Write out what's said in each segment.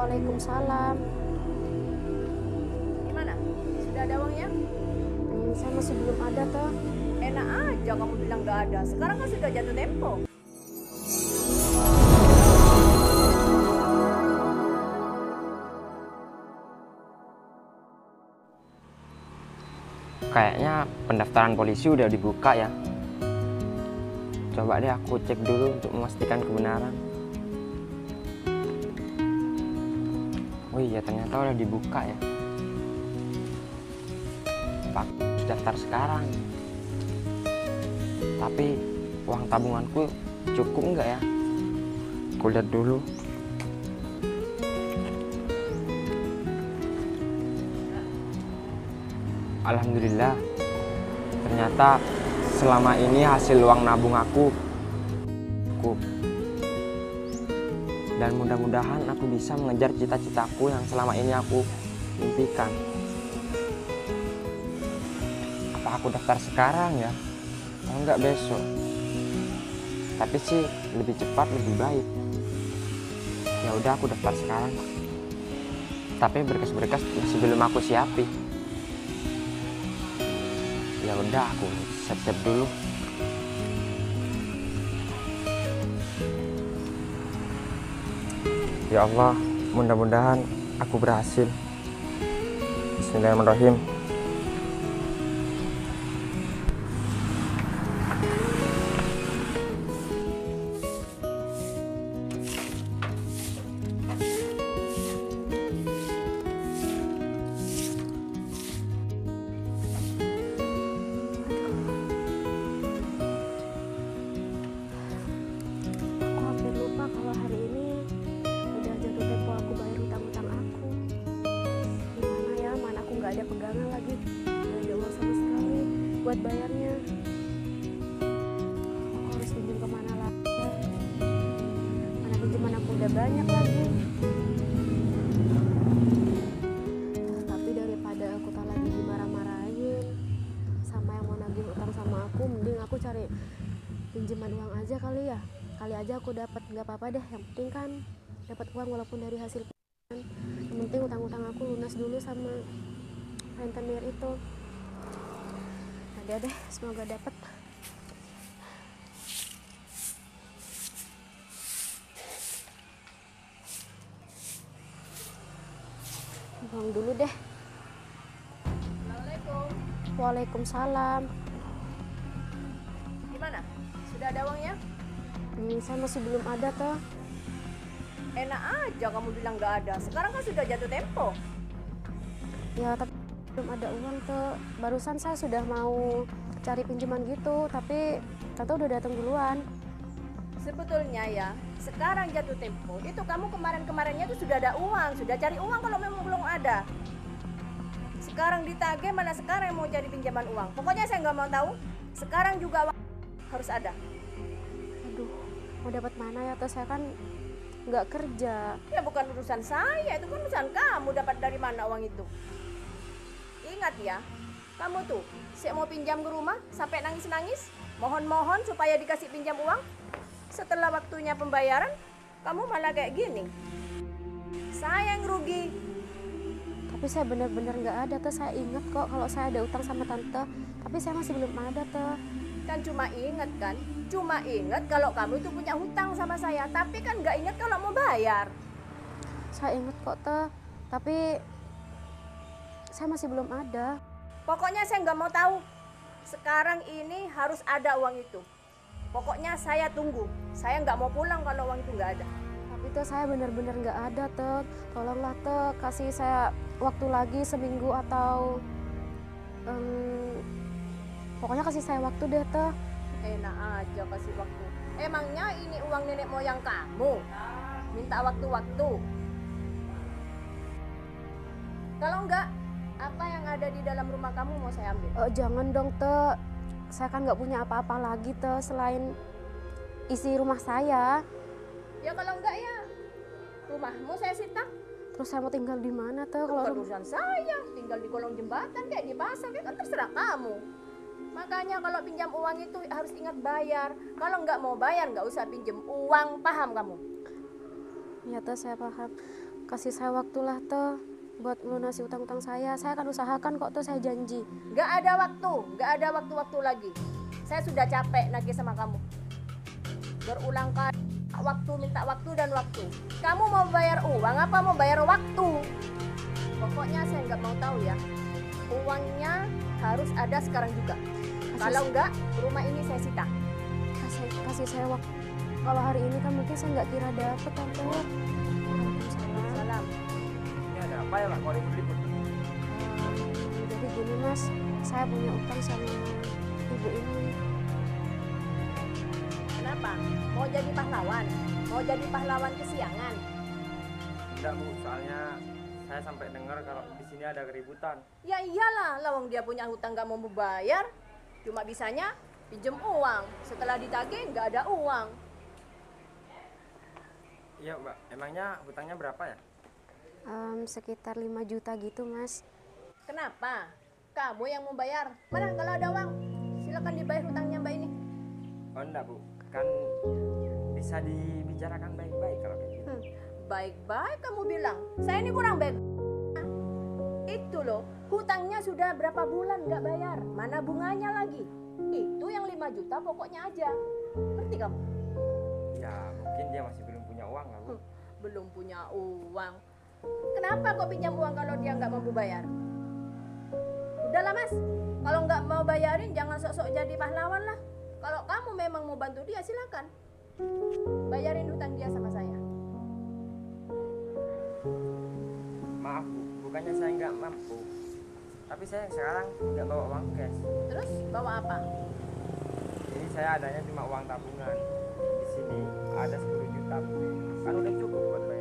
Waalaikumsalam. Gimana? Sudah ada uangnya? Hmm, saya masih belum ada tuh. Enak aja kamu bilang gak ada. Sekarang kan sudah jatuh tempo. Kayaknya pendaftaran polisi udah dibuka ya. Coba deh aku cek dulu untuk memastikan kebenaran. Oh iya ternyata udah dibuka ya. Pak daftar sekarang. Tapi uang tabunganku cukup nggak ya? Aku lihat dulu. Alhamdulillah, ternyata selama ini hasil uang nabung aku cukup. Dan mudah-mudahan aku bisa mengejar cita-citaku yang selama ini aku impikan. Apa aku daftar sekarang ya? Atau enggak besok? Tapi sih lebih cepat lebih baik. Ya udah aku daftar sekarang. Tapi berkas-berkas masih belum aku siapin ya udah aku siap-siap dulu ya Allah mudah-mudahan aku berhasil. Bismillahirrahmanirrahim buat bayarnya. Aku harus pinjam ke mana lagi? Mana pinjaman aku udah banyak lagi. Tapi daripada aku tak lagi dimarah-marahin sama yang mau nagih utang sama aku, mending aku cari pinjaman uang aja kali ya kali aja aku dapat nggak apa-apa deh yang penting kan dapat uang walaupun dari hasil yang penting utang-utang aku lunas dulu sama rentenir itu ada deh semoga dapat buang dulu deh Assalamualaikum. Waalaikumsalam Gimana? Sudah ada uangnya? hmm, saya masih belum ada tuh Enak aja kamu bilang gak ada. Sekarang kan sudah jatuh tempo. ya tapi belum ada uang tuh barusan saya sudah mau cari pinjaman gitu tapi tante udah datang duluan Sebetulnya ya, sekarang jatuh tempo. Itu kamu kemarin-kemarinnya tuh sudah ada uang, sudah cari uang kalau memang belum ada. Sekarang ditagih mana sekarang mau cari pinjaman uang. Pokoknya saya nggak mau tahu. Sekarang juga uang harus ada. aduh mau dapat mana ya tuh saya kan nggak kerja Ya bukan urusan saya, itu kan urusan kamu dapat dari mana uang itu. Ingat ya, kamu tuh saya mau pinjam ke rumah sampai nangis-nangis, mohon-mohon supaya dikasih pinjam uang. Setelah waktunya pembayaran, kamu malah kayak gini. Saya yang rugi. tapi saya benar-benar nggak ada tuh saya ingat kok kalau saya ada utang sama tante tapi saya masih belum ada tuh Kan cuma ingat kan, cuma ingat kalau kamu itu punya hutang sama saya, tapi kan nggak ingat kalau mau bayar. saya ingat kok tuh tapi saya masih belum ada Pokoknya saya nggak mau tahu. Sekarang ini harus ada uang itu. Pokoknya saya tunggu. Saya nggak mau pulang kalau uang itu nggak ada. tapi tuh saya benar-benar nggak ada tuh tolonglah tuh kasih saya waktu lagi seminggu atau em, pokoknya kasih saya waktu deh tuh Enak aja kasih waktu. Emangnya ini uang nenek moyang kamu? Minta waktu-waktu. Kalau enggak, apa yang ada di dalam rumah kamu mau saya ambil? Eh, jangan dong tuh saya kan nggak punya apa-apa lagi tuh selain isi rumah saya Ya kalau enggak ya, rumahmu saya sita. terus saya mau tinggal di mana tuh kalau urusan saya, tinggal di kolong jembatan kayak di pasar ya kan terserah kamu. Makanya kalau pinjam uang itu harus ingat bayar. Kalau nggak mau bayar nggak usah pinjam uang, paham kamu? ya tuh saya paham kasih saya waktulah tuh buat melunasi utang-utang saya saya akan usahakan kok tuh saya janji Nggak ada waktu, nggak ada waktu-waktu lagi. Saya sudah capek nagih sama kamu. Berulang kali waktu minta waktu dan waktu. Kamu mau bayar uang apa mau bayar waktu? Pokoknya saya nggak mau tahu ya. Uangnya harus ada sekarang juga. Kalau enggak, rumah ini saya sita. kasih kasih saya waktu kalau hari ini kan mungkin saya nggak kira dapet tante. Ya Pak? Kok ribut-ribut? Ehm, jadi gini mas saya punya utang sama ibu ini Kenapa? Mau jadi pahlawan? Mau jadi pahlawan kesiangan? Enggak Bu, soalnya saya sampai dengar kalau di sini ada keributan. Ya iyalah, lawang dia punya hutang nggak mau membayar, cuma bisanya pinjem uang. Setelah ditagih nggak ada uang. Iya Mbak, emangnya hutangnya berapa ya? Ehm, sekitar 5 juta gitu mas Kenapa? Kamu yang mau bayar. Mana kalau ada uang? Silakan dibayar hutangnya mbak ini. Oh enggak Bu, kan bisa dibicarakan baik-baik kalau kayak gitu. Hmm, baik-baik kamu bilang. Saya ini kurang baik. Itu loh, hutangnya sudah berapa bulan nggak bayar. Mana bunganya lagi? Itu yang 5 juta pokoknya aja. Ngerti kamu? Ya mungkin dia masih belum punya uang lah Bu. Hmm, belum punya uang. Kenapa kok pinjam uang kalau dia nggak mampu bayar? Udahlah mas, kalau nggak mau bayarin jangan sok-sok jadi pahlawan lah. Kalau kamu memang mau bantu dia silakan. Bayarin hutang dia sama saya. Maaf Bu, bukannya saya nggak mampu. Tapi saya sekarang nggak bawa uang cash. Terus bawa apa? Ini saya adanya cuma uang tabungan. Di sini ada 10 juta. Kan udah cukup buat bayar.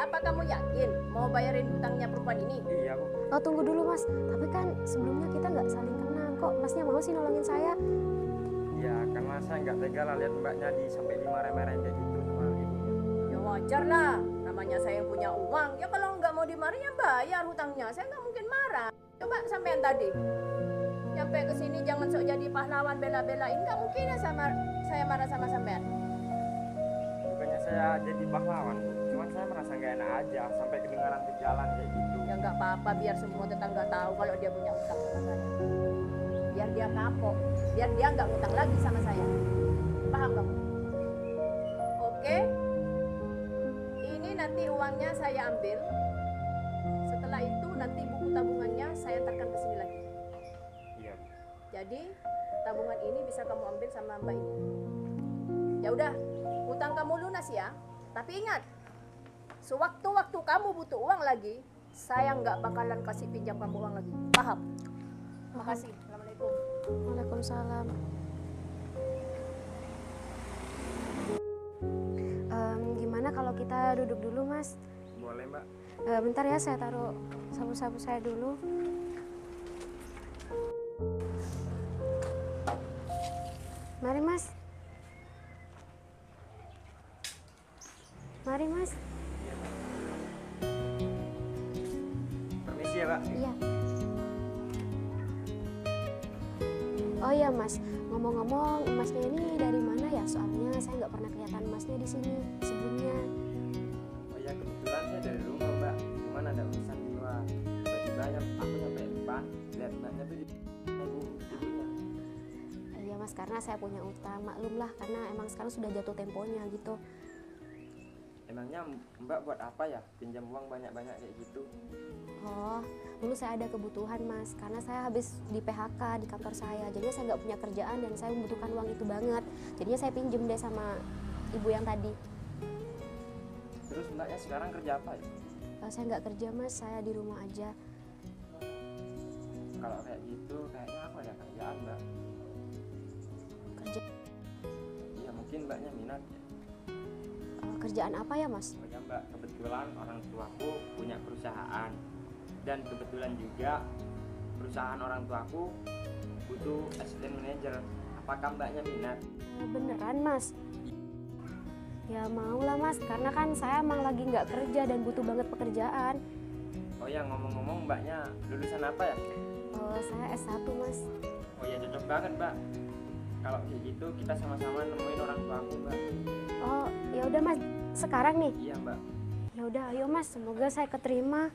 Apa kamu yakin mau bayarin hutangnya perempuan ini? Iya Bu. oh tunggu dulu mas tapi kan sebelumnya kita nggak saling kenal kok masnya mau sih nolongin saya Ya karena saya nggak tega lah lihat mbaknya di sampai dimarahin-marahin kayak gitu sama ibunya. Ya wajar lah, namanya saya yang punya uang. Ya kalau nggak mau dimarahin ya bayar hutangnya. Saya nggak mungkin marah. Coba sampean tadi. Nyampe ke sini jangan sok jadi pahlawan bela-belain. Nggak mungkin ya sama saya marah sama sampean. Bukannya saya jadi pahlawan, Bu. Saya merasa nggak enak aja sampai kedengaran di jalan kayak gitu. Ya nggak apa-apa biar semua tetangga tahu kalau dia punya utang sama saya. Biar dia kapok, biar dia nggak ngutang lagi sama saya. Paham kamu? Oke. Ini nanti uangnya saya ambil. Setelah itu nanti buku tabungannya saya antarkan ke sini lagi. Iya. Jadi tabungan ini bisa kamu ambil sama Mbak ini. Ya udah, utang kamu lunas ya. Tapi ingat, sewaktu-waktu kamu butuh uang lagi, saya nggak bakalan kasih pinjam kamu uang lagi. Paham? Makasih. Assalamualaikum. Waalaikumsalam Em, gimana kalau kita duduk dulu mas Boleh mbak. Eh, bentar ya saya taruh sabu-sabu saya dulu mari mas mari mas oh iya mas ngomong-ngomong emasnya ini dari mana ya soalnya saya nggak pernah kelihatan emasnya di sini sebelumnya Oh ya kebetulan saya dari rumah mbak. Cuman ada urusan di luar. Tiba-tiba aku nyampe depan lihat mbaknya tuh. Iya mas, karena saya punya utang, maklum lah karena emang sekarang sudah jatuh temponya gitu. Emangnya mbak buat apa ya pinjam uang banyak-banyak kayak gitu? Oh, dulu saya ada kebutuhan mas, karena saya habis di PHK di kantor saya, jadinya saya nggak punya kerjaan dan saya membutuhkan uang itu banget. Jadinya saya pinjem deh sama ibu yang tadi. Terus mbaknya sekarang kerja apa ya? Eh, saya nggak kerja mas, saya di rumah aja. Kalau kayak gitu kayaknya aku ada kerjaan mbak. Kerja Ya mungkin mbaknya minat ya. Eh, kerjaan apa ya mas? Oh ya mbak, kebetulan orang tuaku punya perusahaan dan kebetulan juga perusahaan orang tuaku butuh asisten manajer. Apakah mbaknya minat? Eh, beneran mas? Ya mau lah mas, karena kan saya emang lagi nggak kerja dan butuh banget pekerjaan. Oh ya ngomong-ngomong mbaknya lulusan apa ya? Oh, saya S1 mas. Oh ya cocok banget mbak. Kalau kayak gitu kita sama-sama nemuin orang tua aku mbak. Oh, ya udah mas. Sekarang nih. Iya mbak. Ya udah, ayo mas. Semoga saya keterima.